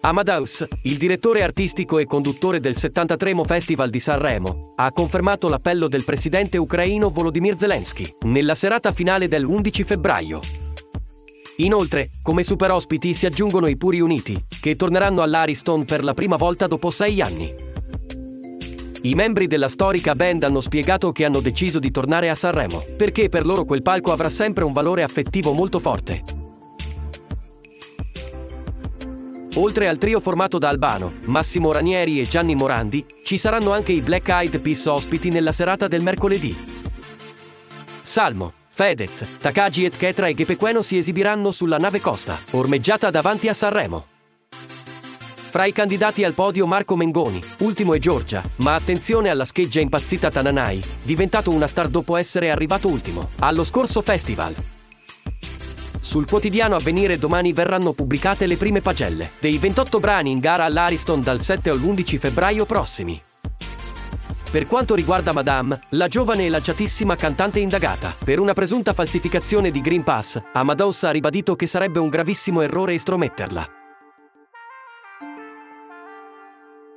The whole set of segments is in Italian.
Amadeus, il direttore artistico e conduttore del 73 Festival di Sanremo, ha confermato l'appello del presidente ucraino Volodymyr Zelensky nella serata finale del 11 febbraio. Inoltre, come super ospiti si aggiungono i Puri Uniti, che torneranno all'Ariston per la prima volta dopo sei anni. I membri della storica band hanno spiegato che hanno deciso di tornare a Sanremo, perché per loro quel palco avrà sempre un valore affettivo molto forte. Oltre al trio formato da Albano, Massimo Ranieri e Gianni Morandi, ci saranno anche i Black Eyed Peas ospiti nella serata del mercoledì. Salmo, Fedez, Takagi et Ketra e Gepequeno si esibiranno sulla nave Costa, ormeggiata davanti a Sanremo. Fra i candidati al podio Marco Mengoni, ultimo è Giorgia, ma attenzione alla scheggia impazzita Tananai, diventato una star dopo essere arrivato ultimo, allo scorso festival. Sul quotidiano Avvenire domani verranno pubblicate le prime pagelle dei 28 brani in gara all'Ariston dal 7 all'11 febbraio prossimi. Per quanto riguarda Madame, la giovane e lanciatissima cantante indagata per una presunta falsificazione di Green Pass, Amadeus ha ribadito che sarebbe un gravissimo errore estrometterla.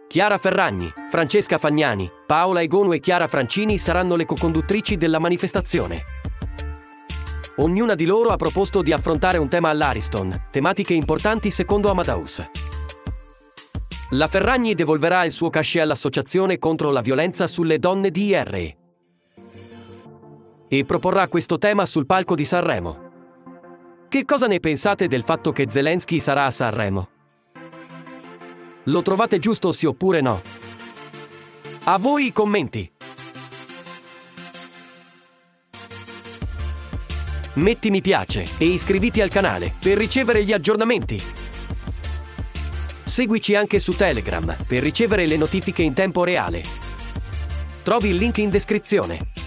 Chiara Ferragni, Francesca Fagnani, Paola Egonu e Chiara Francini saranno le co-conduttrici della manifestazione. Ognuna di loro ha proposto di affrontare un tema all'Ariston, tematiche importanti secondo Amadeus. La Ferragni devolverà il suo cachet all'Associazione contro la violenza sulle donne di IR e proporrà questo tema sul palco di Sanremo. Che cosa ne pensate del fatto che Zelensky sarà a Sanremo? Lo trovate giusto sì oppure no? A voi i commenti! Metti mi piace e iscriviti al canale per ricevere gli aggiornamenti. Seguici anche su Telegram per ricevere le notifiche in tempo reale. Trovi il link in descrizione.